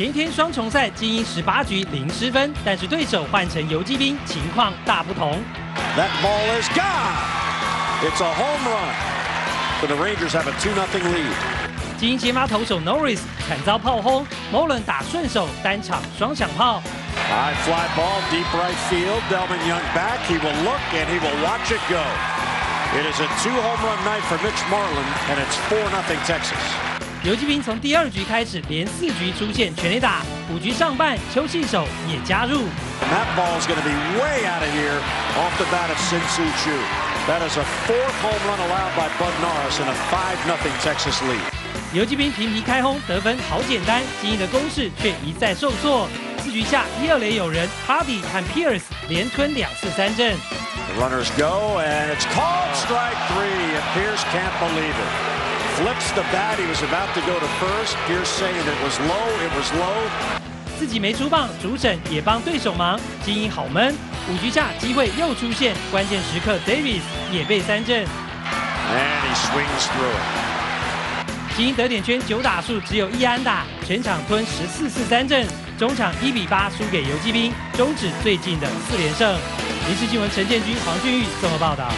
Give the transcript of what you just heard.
前一天双重赛，精英十八局零失分，但是对手换成游击兵，情况大不同。That ball is gone. It's a home run. So the Rangers have a 2-0 lead. 精英先发投手 Norris 惨遭炮轰 m o l a n 打顺手，单场双响炮。High fly ball, deep right field. Delvin Young back. He will look and he will watch it go. It is a two home run night for Mitch Marlin, and it's 4-0 Texas. 游击兵从第二局开始连四局出现全垒打，五局上半邱信手也加入。That ball is going to be way out of here off the bat of Sinsu Chu. That is a fourth home run allowed by Bud Norris in a five-nothing Texas lead. 游击兵频频开轰，得分好简单，精英的攻势却一再受挫。四局下一二垒有人，Hardy 和 Pierce 连吞两次三振。The runners go and it's called strike three, and Pierce can't believe it flips the bat. He was about to go to first. Pierce saying it was low. It was low. 自己没出棒，主审也帮对手忙，精英好闷。五局下机会又出现，关键时刻 Davis 也被三振。And he swings through it. 精英得点圈九打数只有一安打，全场吞十四次三振，中场一比八输给游击兵，终止最近的四连胜。临时新闻陈建军、黄俊玉综合报道。